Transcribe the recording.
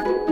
ら